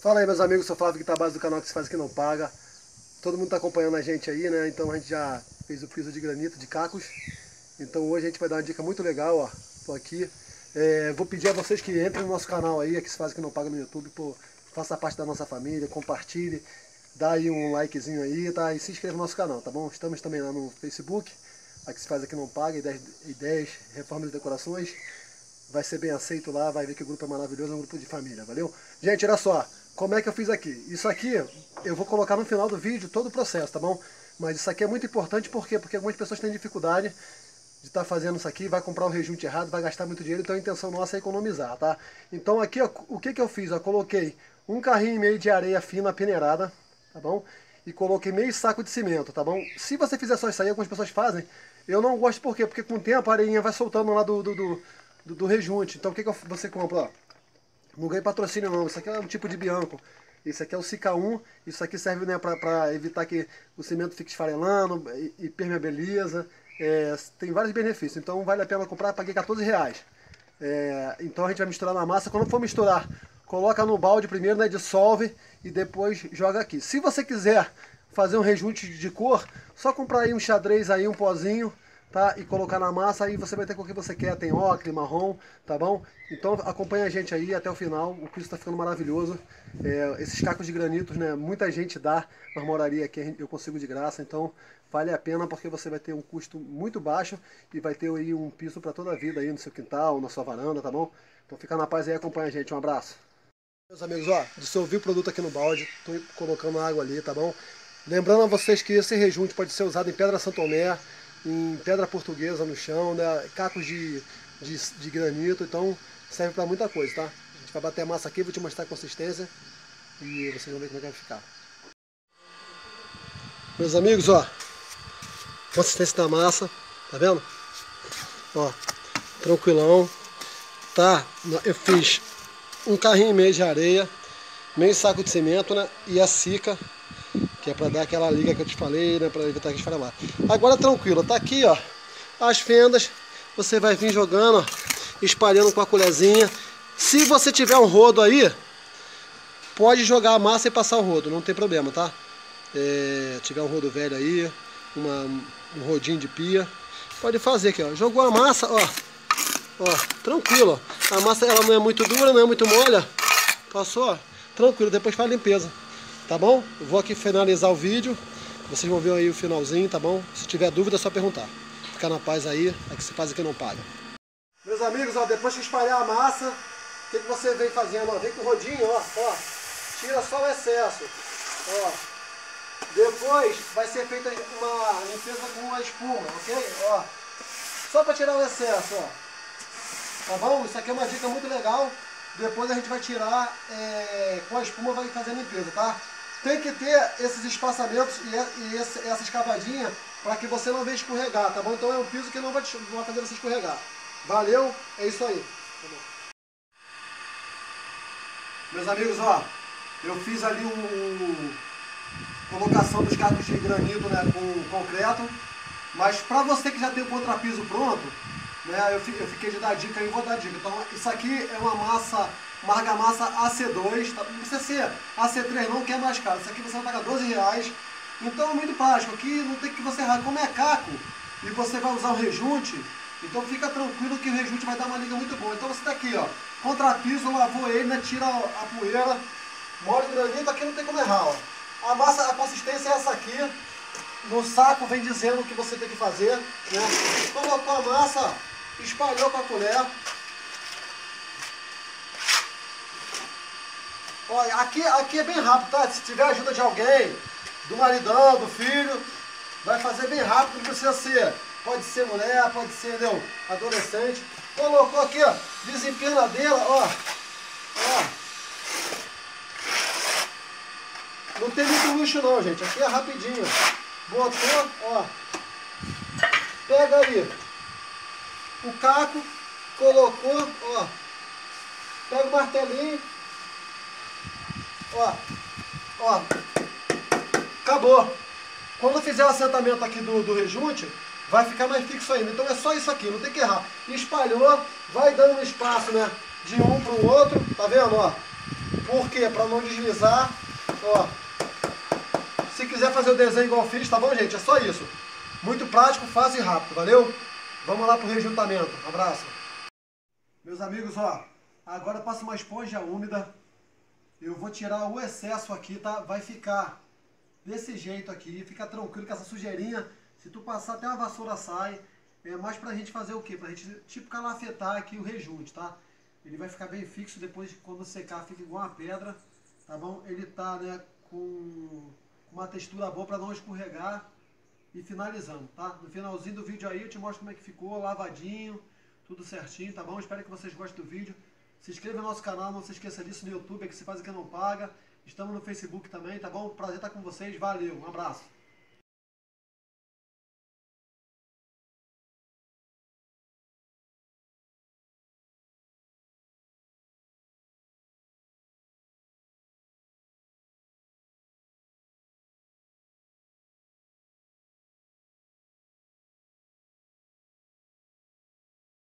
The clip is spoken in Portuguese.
Fala aí meus amigos, sou Flávio Guitabase do canal que se faz que não paga. Todo mundo está acompanhando a gente aí, né? Então a gente já fez o piso de granito de cacos. Então hoje a gente vai dar uma dica muito legal, ó. Tô aqui. É, vou pedir a vocês que entrem no nosso canal aí, que se faz que não paga no YouTube, pô, faça parte da nossa família, compartilhe, dá aí um likezinho aí, tá? E se inscreva no nosso canal, tá bom? Estamos também lá no Facebook, a que se faz aqui não paga, ideias, ideias reformas e decorações. Vai ser bem aceito lá, vai ver que o grupo é maravilhoso, é um grupo de família, valeu? Gente, olha só, como é que eu fiz aqui? Isso aqui eu vou colocar no final do vídeo todo o processo, tá bom? Mas isso aqui é muito importante, por quê? Porque algumas pessoas têm dificuldade de estar tá fazendo isso aqui, vai comprar o rejunte errado, vai gastar muito dinheiro, então a intenção nossa é economizar, tá? Então aqui, ó, o que que eu fiz? Eu coloquei um carrinho e meio de areia fina peneirada, tá bom? E coloquei meio saco de cimento, tá bom? Se você fizer só isso aí, algumas pessoas fazem, eu não gosto por quê? Porque com o tempo a areinha vai soltando lá do, do, do, do, do rejunte. Então o que que você compra, ó? Não ganhei patrocínio não, isso aqui é um tipo de bianco. Isso aqui é o Sica 1, isso aqui serve né, para evitar que o cimento fique esfarelando e, permeabiliza. É, tem vários benefícios, então vale a pena comprar, paguei 14 reais. É, então a gente vai misturar na massa, quando for misturar, coloca no balde primeiro, né, dissolve e depois joga aqui. Se você quiser fazer um rejunte de cor, só comprar aí um xadrez aí, um pozinho, tá? E colocar na massa, aí você vai ter com o que você quer, tem ocre, marrom, tá bom? Então acompanha a gente aí até o final, o piso está ficando maravilhoso. É, esses cacos de granitos, né, muita gente dá na moraria aqui, eu consigo de graça, então vale a pena porque você vai ter um custo muito baixo e vai ter aí um piso para toda a vida aí no seu quintal, na sua varanda, tá bom? Então fica na paz aí, acompanha a gente, um abraço. Meus amigos, ó, dissolvi o produto aqui no balde, estou colocando água ali, tá bom? Lembrando a vocês que esse rejunte pode ser usado em pedra santomé, em pedra portuguesa no chão, né? cacos de, de, de granito, então serve para muita coisa, tá? A gente vai bater a massa aqui, vou te mostrar a consistência e vocês vão ver como é que vai ficar. Meus amigos, ó, consistência da massa, tá vendo? Ó, tranquilão, tá? Eu fiz um carrinho e meio de areia, meio saco de cimento, né? E a cica que é para dar aquela liga que eu te falei, né, para evitar que esfarelar. Agora tranquilo, tá aqui, ó, as fendas, você vai vir jogando, ó, espalhando com a colherzinha. Se você tiver um rodo aí, pode jogar a massa e passar o rodo, não tem problema, tá? É, tiver um rodo velho aí, uma, um rodinho de pia, pode fazer aqui, ó. Jogou a massa, ó, ó, tranquilo, ó. A massa ela não é muito dura, não é muito molha, passou, ó, tranquilo, depois faz a limpeza. Tá bom? Eu vou aqui finalizar o vídeo. Vocês vão ver aí o finalzinho, tá bom? Se tiver dúvida é só perguntar. Fica na paz aí, é que se faz aqui não paga. Meus amigos, ó, depois que espalhar a massa, o que, que você vem fazendo? Ó, vem com o rodinho, ó, ó. Tira só o excesso. Ó. Depois vai ser feita uma limpeza com uma espuma, ok? Ó. Só para tirar o excesso, ó. Tá bom? Isso aqui é uma dica muito legal. Depois a gente vai tirar é, com a espuma, vai fazer a limpeza, tá? Tem que ter esses espaçamentos e, essa escavadinha para que você não venha escorregar, tá bom? Então é um piso que não vai, te, vai fazer você escorregar. Valeu? É isso aí. Tá Meus amigos, ó, eu fiz ali um, colocação dos cacos de granito né, com concreto, mas para você que já tem o contrapiso pronto, né, eu, eu fiquei de dar dica e vou dar dica. Então isso aqui é uma massa uma argamassa AC2, tá? não precisa ser AC3 não, que é mais caro. Isso aqui você vai pagar 12 reais. Então é muito prático. Aqui não tem que você errar. Como é caco e você vai usar o rejunte, então fica tranquilo que o rejunte vai dar uma liga muito boa. Então você está aqui, ó, contrapiso, lavou ele, né, tira a poeira, molde granito, aqui não tem como errar. Ó. A massa, a consistência é essa aqui. No saco vem dizendo o que você tem que fazer. Né? Colocou a massa, espalhou com a colher. Olha, aqui, aqui é bem rápido, tá? Se tiver ajuda de alguém, do maridão, do filho, vai fazer bem rápido, não precisa ser. Pode ser mulher, pode ser, entendeu? Adolescente. Colocou aqui, ó, desempenadeira, ó. Ó. Não tem muito luxo não, gente. Aqui é rapidinho. Botou, ó. Pega aí o caco, colocou, ó. Pega o martelinho, Ó, ó, acabou. Quando fizer o assentamento aqui do, do rejunte, vai ficar mais fixo ainda. Então é só isso aqui, não tem que errar. Espalhou, vai dando um espaço, né, de um para o outro, tá vendo, ó? Por quê? Para não deslizar, ó. Se quiser fazer o desenho igual eu fiz, tá bom, gente? É só isso. Muito prático, fácil e rápido, valeu? Vamos lá pro rejuntamento. Abraço. Meus amigos, ó, agora passa uma esponja úmida. Eu vou tirar o excesso aqui, tá? Vai ficar desse jeito aqui. Fica tranquilo que essa sujeirinha, se tu passar até a vassoura sai. É mais pra gente fazer o quê? Pra gente, tipo, calafetar aqui o rejunte, tá? Ele vai ficar bem fixo, depois quando secar fica igual uma pedra, tá bom? Ele tá, né, com uma textura boa para não escorregar e finalizando, tá? No finalzinho do vídeo aí eu te mostro como é que ficou, lavadinho, tudo certinho, tá bom? Espero que vocês gostem do vídeo. Se inscreva no nosso canal, não se esqueça disso no YouTube, é que se faz aqui não paga. Estamos no Facebook também, tá bom? Prazer estar com vocês, valeu, um abraço.